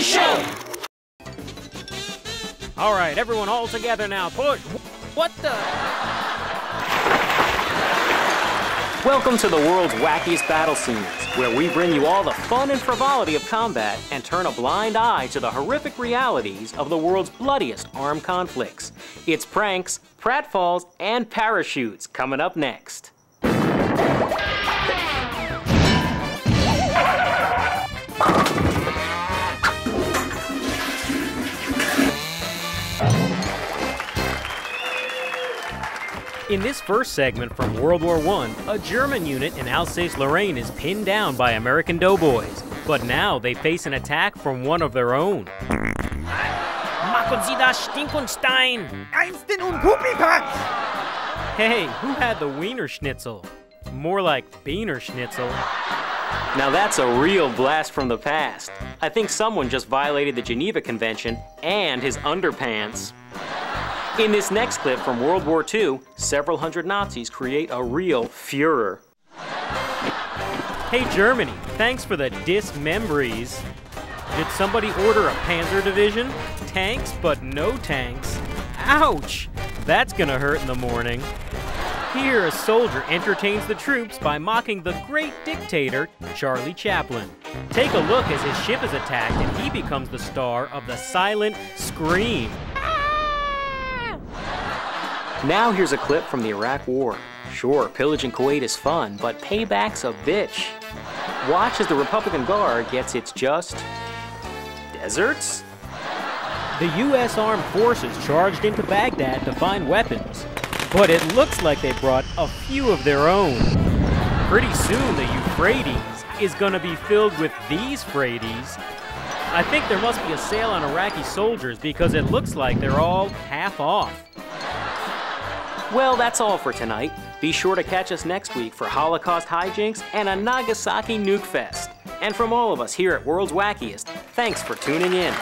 Wacky Show! All right, everyone all together now. Push. What the? Welcome to the world's wackiest battle scenes, where we bring you all the fun and frivolity of combat and turn a blind eye to the horrific realities of the world's bloodiest armed conflicts. It's pranks, pratfalls, and parachutes coming up next. In this first segment from World War I, a German unit in Alsace-Lorraine is pinned down by American doughboys. But now they face an attack from one of their own. Machen Sie das Stinkenstein! Einstein und Pupipax! Hey, who had the Wiener Schnitzel? More like Beaner Schnitzel. Now that's a real blast from the past. I think someone just violated the Geneva Convention and his underpants. In this next clip from World War II, several hundred Nazis create a real Fuhrer. Hey Germany, thanks for the dismembries. Did somebody order a Panzer Division? Tanks, but no tanks. Ouch! That's gonna hurt in the morning. Here, a soldier entertains the troops by mocking the great dictator, Charlie Chaplin. Take a look as his ship is attacked and he becomes the star of the silent scream. Now here's a clip from the Iraq War. Sure, pillaging Kuwait is fun, but payback's a bitch. Watch as the Republican Guard gets its just deserts? The U.S. Armed Forces charged into Baghdad to find weapons, but it looks like they brought a few of their own. Pretty soon, the Euphrates is gonna be filled with these Frades. I think there must be a sale on Iraqi soldiers because it looks like they're all half off. Well, that's all for tonight. Be sure to catch us next week for Holocaust hijinks and a Nagasaki Nuke Fest. And from all of us here at World's Wackiest, thanks for tuning in.